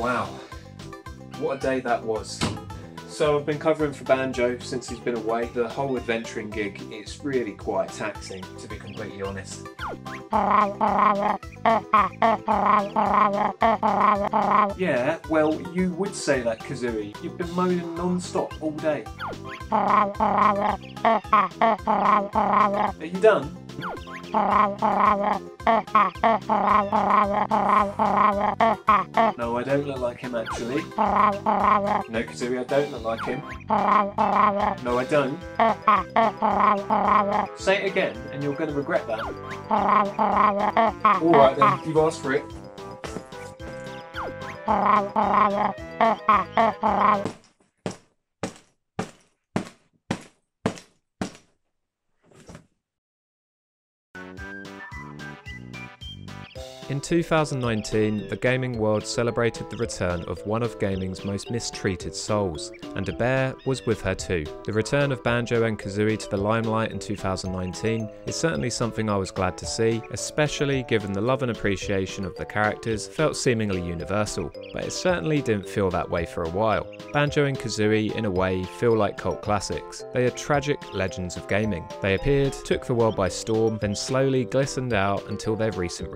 Wow, what a day that was. So I've been covering for Banjo since he's been away. The whole adventuring gig is really quite taxing, to be completely honest. Yeah, well, you would say that, Kazooie. You've been moaning non-stop all day. Are you done? No, I don't look like him actually. No, Kazooie, I don't look like him. No, I don't. Say it again, and you're going to regret that. Alright then, you've asked for it. In 2019, the gaming world celebrated the return of one of gaming's most mistreated souls, and a bear was with her too. The return of Banjo and Kazooie to the limelight in 2019 is certainly something I was glad to see, especially given the love and appreciation of the characters felt seemingly universal, but it certainly didn't feel that way for a while. Banjo and Kazooie, in a way, feel like cult classics. They are tragic legends of gaming. They appeared, took the world by storm, then slowly glistened out until their recent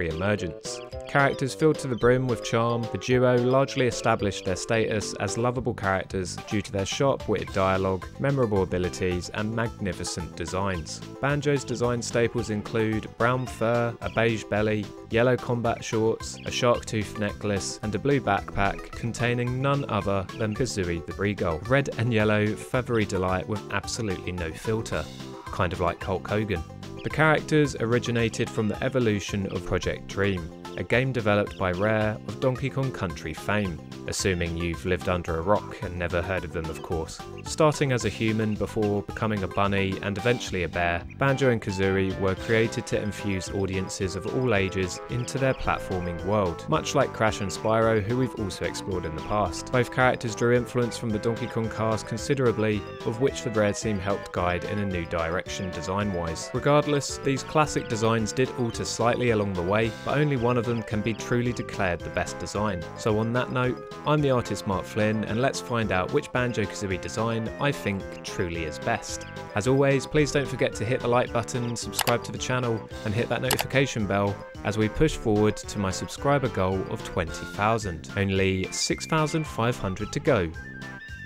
Characters filled to the brim with charm, the duo largely established their status as lovable characters due to their sharp-witted dialogue, memorable abilities, and magnificent designs. Banjo's design staples include brown fur, a beige belly, yellow combat shorts, a shark tooth necklace, and a blue backpack containing none other than Kazooie the Breegull. Red and yellow feathery delight with absolutely no filter, kind of like Hulk Hogan. The characters originated from the evolution of Project Dream, a game developed by Rare of Donkey Kong Country fame, assuming you've lived under a rock and never heard of them of course. Starting as a human before becoming a bunny and eventually a bear, Banjo and Kazooie were created to infuse audiences of all ages into their platforming world, much like Crash and Spyro who we've also explored in the past. Both characters drew influence from the Donkey Kong cast considerably, of which the Rare team helped guide in a new direction design-wise. Regardless, these classic designs did alter slightly along the way, but only one of them can be truly declared the best design. So on that note, I'm the artist Mark Flynn, and let's find out which Banjo-Kazooie design I think truly is best. As always, please don't forget to hit the like button, subscribe to the channel, and hit that notification bell as we push forward to my subscriber goal of 20,000. Only 6,500 to go.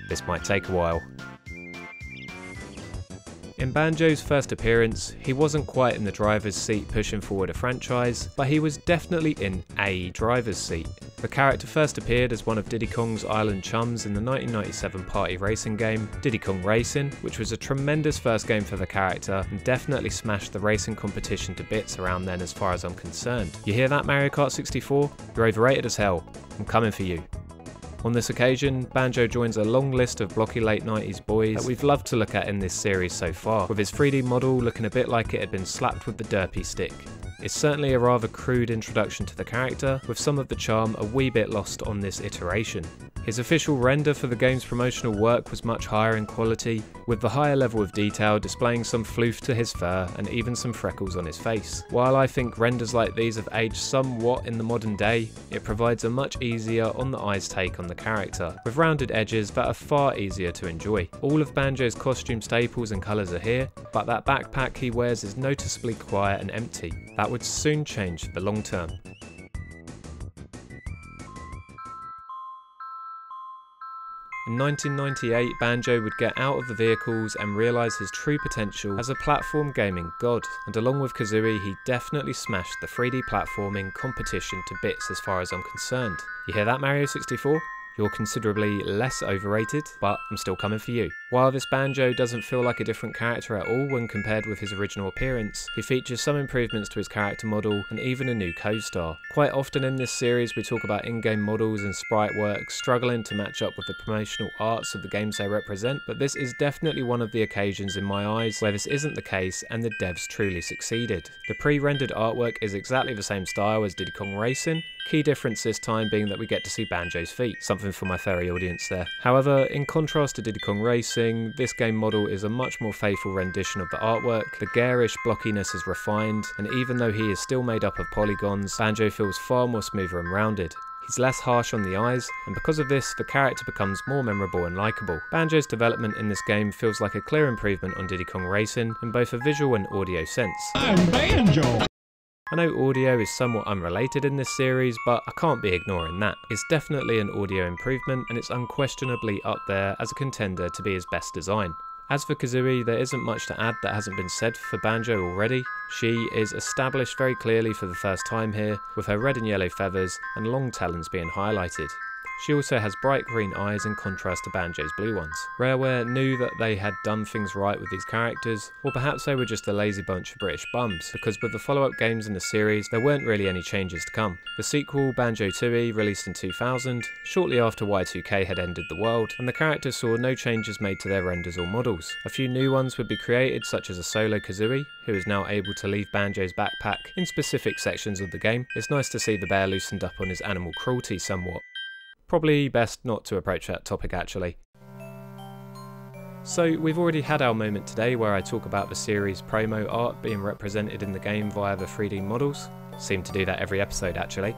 This might take a while. In Banjo's first appearance, he wasn't quite in the driver's seat pushing forward a franchise, but he was definitely in a driver's seat. The character first appeared as one of Diddy Kong's island chums in the 1997 party racing game, Diddy Kong Racing, which was a tremendous first game for the character and definitely smashed the racing competition to bits around then as far as I'm concerned. You hear that Mario Kart 64? You're overrated as hell. I'm coming for you. On this occasion, Banjo joins a long list of blocky late 90s boys that we've loved to look at in this series so far, with his 3D model looking a bit like it had been slapped with the derpy stick. It's certainly a rather crude introduction to the character, with some of the charm a wee bit lost on this iteration. His official render for the game's promotional work was much higher in quality, with the higher level of detail displaying some floof to his fur and even some freckles on his face. While I think renders like these have aged somewhat in the modern day, it provides a much easier on the eyes take on the character, with rounded edges that are far easier to enjoy. All of Banjo's costume staples and colours are here, but that backpack he wears is noticeably quiet and empty. That would soon change for the long term. In 1998, Banjo would get out of the vehicles and realise his true potential as a platform gaming god, and along with Kazooie, he definitely smashed the 3D platforming competition to bits as far as I'm concerned. You hear that, Mario 64? You're considerably less overrated, but I'm still coming for you. While this Banjo doesn't feel like a different character at all when compared with his original appearance, he features some improvements to his character model and even a new co-star. Quite often in this series we talk about in-game models and sprite work struggling to match up with the promotional arts of the games they represent, but this is definitely one of the occasions in my eyes where this isn't the case and the devs truly succeeded. The pre-rendered artwork is exactly the same style as Diddy Kong Racing, key difference this time being that we get to see Banjo's feet, something for my furry audience there. However, in contrast to Diddy Kong Racing, this game model is a much more faithful rendition of the artwork, the garish blockiness is refined, and even though he is still made up of polygons, Banjo feels far more smoother and rounded. He's less harsh on the eyes, and because of this, the character becomes more memorable and likeable. Banjo's development in this game feels like a clear improvement on Diddy Kong Racing in both a visual and audio sense. I'm Banjo! I know audio is somewhat unrelated in this series, but I can't be ignoring that. It's definitely an audio improvement, and it's unquestionably up there as a contender to be his best design. As for Kazooie, there isn't much to add that hasn't been said for Banjo already. She is established very clearly for the first time here, with her red and yellow feathers and long talons being highlighted. She also has bright green eyes in contrast to Banjo's blue ones. Rareware knew that they had done things right with these characters, or perhaps they were just a lazy bunch of British bums, because with the follow-up games in the series, there weren't really any changes to come. The sequel, Banjo-Tooie, released in 2000, shortly after Y2K had ended the world, and the characters saw no changes made to their renders or models. A few new ones would be created, such as a solo Kazooie, who is now able to leave Banjo's backpack in specific sections of the game. It's nice to see the bear loosened up on his animal cruelty somewhat. Probably best not to approach that topic actually. So we've already had our moment today where I talk about the series promo art being represented in the game via the 3D models. Seem to do that every episode actually.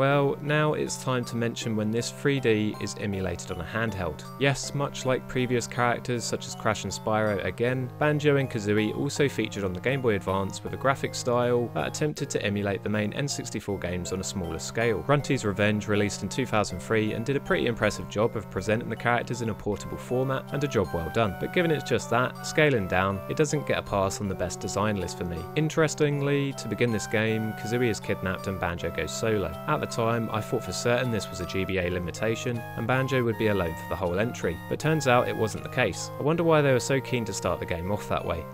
Well, now it's time to mention when this 3D is emulated on a handheld. Yes, much like previous characters such as Crash and Spyro again, Banjo and Kazooie also featured on the Game Boy Advance with a graphic style that attempted to emulate the main N64 games on a smaller scale. Grunty's Revenge released in 2003 and did a pretty impressive job of presenting the characters in a portable format and a job well done, but given it's just that, scaling down, it doesn't get a pass on the best design list for me. Interestingly, to begin this game, Kazooie is kidnapped and Banjo goes solo. At the time, I thought for certain this was a GBA limitation, and Banjo would be alone for the whole entry, but turns out it wasn't the case. I wonder why they were so keen to start the game off that way.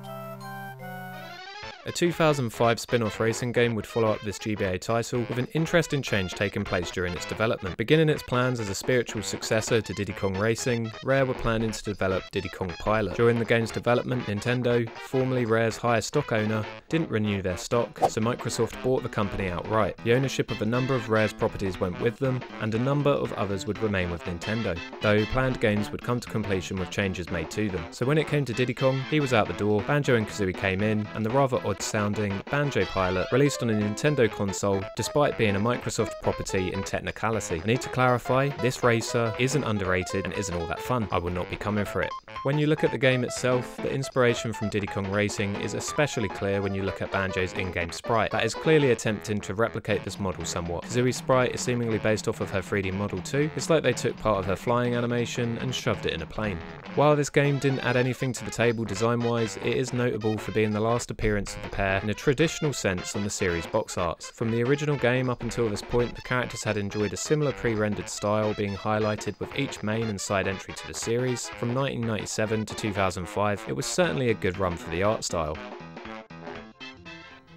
A 2005 spin-off racing game would follow up this GBA title with an interesting change taking place during its development. Beginning its plans as a spiritual successor to Diddy Kong Racing, Rare were planning to develop Diddy Kong Pilot. During the game's development, Nintendo, formerly Rare's highest stock owner, didn't renew their stock, so Microsoft bought the company outright. The ownership of a number of Rare's properties went with them, and a number of others would remain with Nintendo, though planned games would come to completion with changes made to them. So when it came to Diddy Kong, he was out the door, Banjo and Kazooie came in, and the rather odd sounding Banjo Pilot released on a Nintendo console despite being a Microsoft property in technicality. I need to clarify, this racer isn't underrated and isn't all that fun. I will not be coming for it. When you look at the game itself, the inspiration from Diddy Kong Racing is especially clear when you look at Banjo's in-game sprite. That is clearly attempting to replicate this model somewhat. Kazooie's sprite is seemingly based off of her 3D model too. It's like they took part of her flying animation and shoved it in a plane. While this game didn't add anything to the table design-wise, it is notable for being the last appearance of pair in a traditional sense on the series box arts. From the original game up until this point, the characters had enjoyed a similar pre-rendered style being highlighted with each main and side entry to the series. From 1997 to 2005, it was certainly a good run for the art style.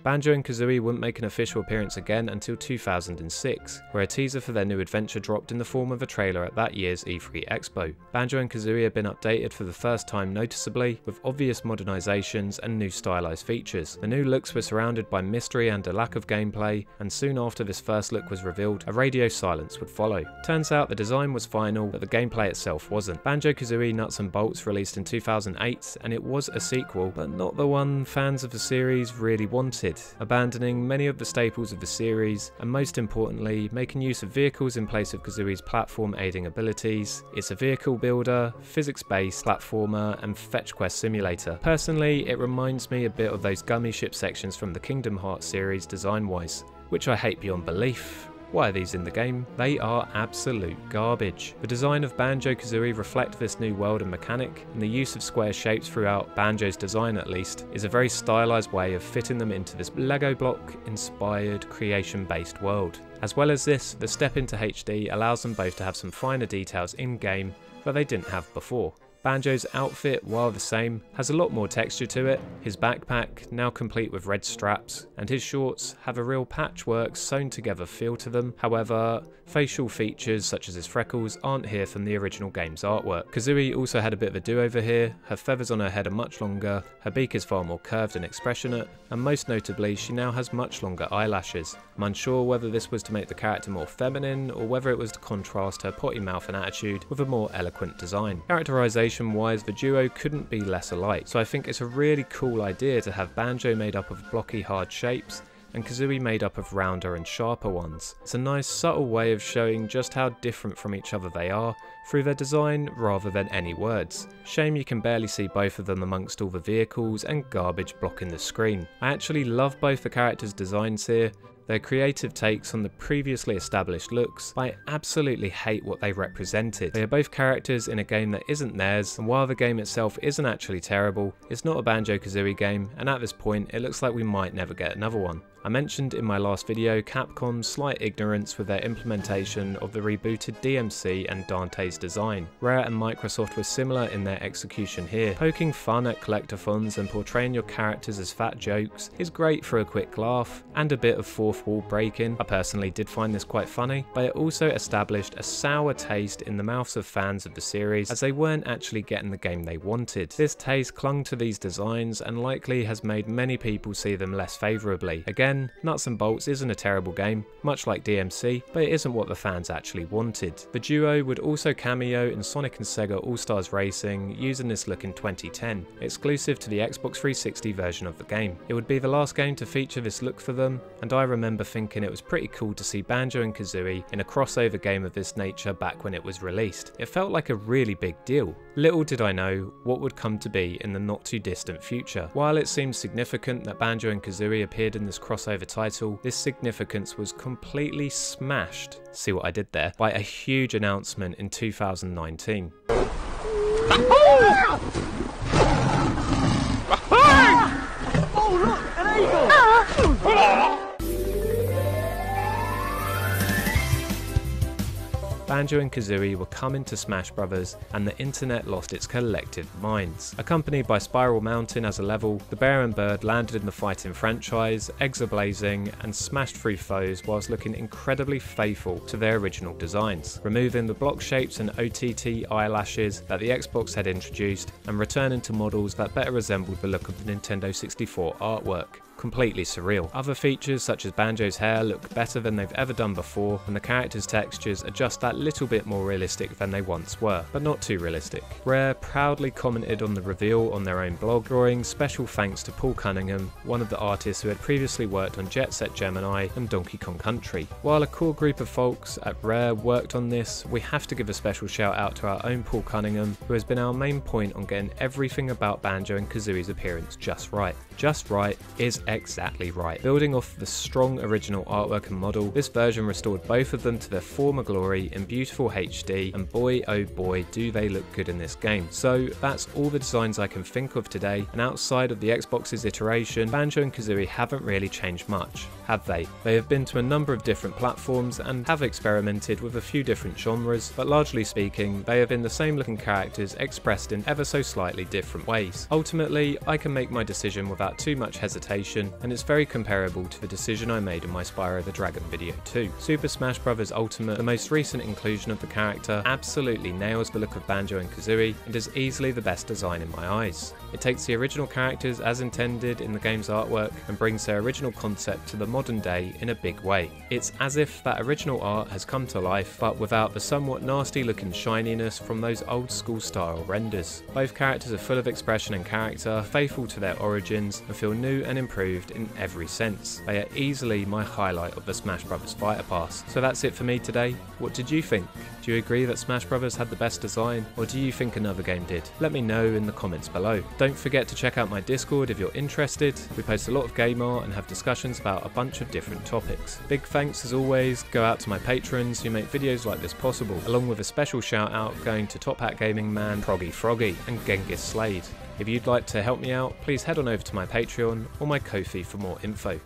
Banjo and Kazooie wouldn't make an official appearance again until 2006, where a teaser for their new adventure dropped in the form of a trailer at that year's E3 Expo. Banjo and Kazooie have been updated for the first time noticeably, with obvious modernizations and new stylized features. The new looks were surrounded by mystery and a lack of gameplay, and soon after this first look was revealed, a radio silence would follow. Turns out the design was final, but the gameplay itself wasn't. Banjo-Kazooie Nuts and Bolts released in 2008, and it was a sequel, but not the one fans of the series really wanted abandoning many of the staples of the series, and most importantly, making use of vehicles in place of Kazooie's platform aiding abilities. It's a vehicle builder, physics-based platformer, and fetch quest simulator. Personally, it reminds me a bit of those gummy ship sections from the Kingdom Hearts series design-wise, which I hate beyond belief. Why are these in the game? They are absolute garbage. The design of Banjo-Kazooie reflect this new world and mechanic, and the use of square shapes throughout Banjo's design at least, is a very stylized way of fitting them into this Lego block inspired creation based world. As well as this, the step into HD allows them both to have some finer details in game that they didn't have before. Banjo's outfit, while the same, has a lot more texture to it. His backpack, now complete with red straps, and his shorts have a real patchwork sewn together feel to them. However, facial features such as his freckles aren't here from the original game's artwork. Kazooie also had a bit of a do-over here, her feathers on her head are much longer, her beak is far more curved and expressionate, and most notably she now has much longer eyelashes. I'm unsure whether this was to make the character more feminine, or whether it was to contrast her potty mouth and attitude with a more eloquent design. Characterization wise the duo couldn't be less alike, so I think it's a really cool idea to have Banjo made up of blocky hard shapes and Kazooie made up of rounder and sharper ones. It's a nice subtle way of showing just how different from each other they are through their design rather than any words. Shame you can barely see both of them amongst all the vehicles and garbage blocking the screen. I actually love both the characters' designs here, their creative takes on the previously established looks, but I absolutely hate what they represented. They are both characters in a game that isn't theirs, and while the game itself isn't actually terrible, it's not a Banjo-Kazooie game, and at this point it looks like we might never get another one. I mentioned in my last video Capcom's slight ignorance with their implementation of the rebooted DMC and Dante's design. Rare and Microsoft were similar in their execution here. Poking fun at collectathons and portraying your characters as fat jokes is great for a quick laugh and a bit of fourth wall breaking. I personally did find this quite funny, but it also established a sour taste in the mouths of fans of the series as they weren't actually getting the game they wanted. This taste clung to these designs and likely has made many people see them less favourably. Again, Again, Nuts and Bolts isn't a terrible game, much like DMC, but it isn't what the fans actually wanted. The duo would also cameo in Sonic and Sega All-Stars Racing using this look in 2010, exclusive to the Xbox 360 version of the game. It would be the last game to feature this look for them, and I remember thinking it was pretty cool to see Banjo and Kazooie in a crossover game of this nature back when it was released. It felt like a really big deal. Little did I know what would come to be in the not too distant future. While it seems significant that Banjo and Kazooie appeared in this crossover crossover title, this significance was completely smashed, see what I did there, by a huge announcement in 2019. Banjo and Kazooie were coming to Smash Bros. and the internet lost its collective minds. Accompanied by Spiral Mountain as a level, the Bear and Bird landed in the fighting franchise, eggs are blazing, and smashed through foes whilst looking incredibly faithful to their original designs, removing the block shapes and OTT eyelashes that the Xbox had introduced, and returning to models that better resembled the look of the Nintendo 64 artwork completely surreal. Other features such as Banjo's hair look better than they've ever done before and the character's textures are just that little bit more realistic than they once were, but not too realistic. Rare proudly commented on the reveal on their own blog, drawing special thanks to Paul Cunningham, one of the artists who had previously worked on Jet Set Gemini and Donkey Kong Country. While a core group of folks at Rare worked on this, we have to give a special shout out to our own Paul Cunningham, who has been our main point on getting everything about Banjo and Kazooie's appearance just right. Just right is exactly right. Building off the strong original artwork and model, this version restored both of them to their former glory in beautiful HD, and boy oh boy do they look good in this game. So that's all the designs I can think of today, and outside of the Xbox's iteration, Banjo and Kazooie haven't really changed much, have they? They have been to a number of different platforms and have experimented with a few different genres, but largely speaking, they have been the same looking characters expressed in ever so slightly different ways. Ultimately, I can make my decision without too much hesitation, and it's very comparable to the decision I made in my Spyro the Dragon video too. Super Smash Bros. Ultimate, the most recent inclusion of the character, absolutely nails the look of Banjo and Kazooie, and is easily the best design in my eyes. It takes the original characters as intended in the game's artwork and brings their original concept to the modern day in a big way. It's as if that original art has come to life, but without the somewhat nasty looking shininess from those old school style renders. Both characters are full of expression and character, faithful to their origins, and feel new and improved in every sense. They are easily my highlight of the Smash Bros. Fighter Pass. So that's it for me today. What did you think? Do you agree that Smash Bros. had the best design, or do you think another game did? Let me know in the comments below. Don't forget to check out my Discord if you're interested. We post a lot of game art and have discussions about a bunch of different topics. Big thanks as always go out to my patrons who make videos like this possible, along with a special shout out going to Top Hat Gaming Man, Proggy Froggy, and Genghis Slade. If you'd like to help me out, please head on over to my Patreon or my For more info.